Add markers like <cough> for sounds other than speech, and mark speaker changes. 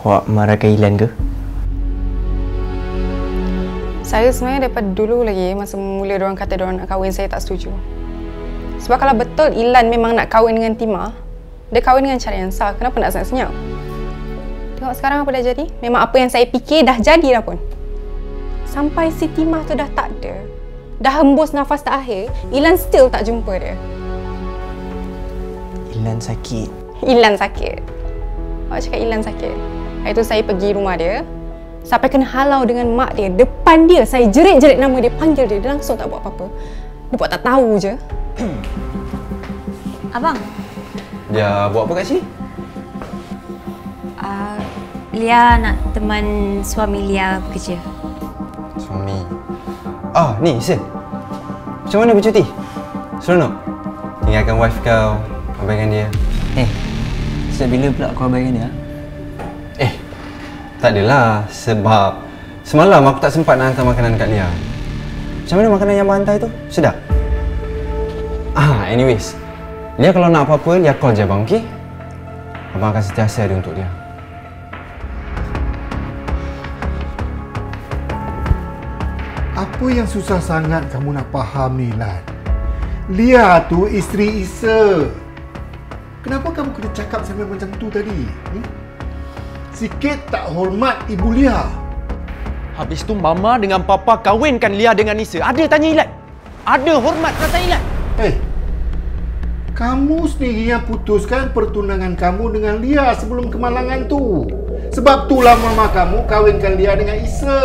Speaker 1: Kau marahkan Ilan ke?
Speaker 2: Saya sebenarnya daripada dulu lagi masa mula orang kata orang nak kahwin saya tak setuju. Sebab kalau betul Ilan memang nak kahwin dengan Tima, dia kahwin dengan cara yang sah. Kenapa nak senyap-senyap? Tengok sekarang apa dah jadi. Memang apa yang saya fikir dah jadi dah pun. Sampai si Tima tu dah tak ada. Dah hembus nafas terakhir, Ilan still tak jumpa dia.
Speaker 1: Ilan sakit.
Speaker 2: Ilan sakit. Awak cakap Ilan sakit. Hari tu saya pergi rumah dia. Sampai kena halau dengan mak dia. Depan dia, saya jerit-jerit nama dia. Panggil dia. Dia langsung tak buat apa-apa. Dia buat tak tahu je. <clears throat>
Speaker 3: Abang,
Speaker 4: Dia buat apa kat sini?
Speaker 3: uh, Lia nak teman suami Lia bekerja.
Speaker 4: Suami. Ah, ni Isen. Macam mana bercuti? Seronok? Tinggalkan wife kau, abaikan dia.
Speaker 1: Eh, sejak bila pula kau abaikan dia?
Speaker 4: Tak adalah sebab semalam aku tak sempat nak hantar makanan kat Lia. Macam mana makanan yang hantar itu? Sedap? Ah, anyways. Lia kalau nak apa-apa, Lia call je abang, okey? Abang akan sentiasa ada untuk dia.
Speaker 5: Apa yang susah sangat kamu nak faham ni, Lan? Lia tu isteri Isa. Kenapa kamu kena cakap sampai macam tu tadi? Hmm? Sikit tak hormat ibu Lia.
Speaker 6: Habis tu mama dengan papa kahwinkan Lia dengan Nisa. Ada tanya Ilan? Ada hormat kata Ilan?
Speaker 5: Eh, kamu sendiri yang putuskan pertunangan kamu dengan Lia sebelum kemalangan tu. Sebab itulah mama kamu kahwinkan Lia dengan Isa.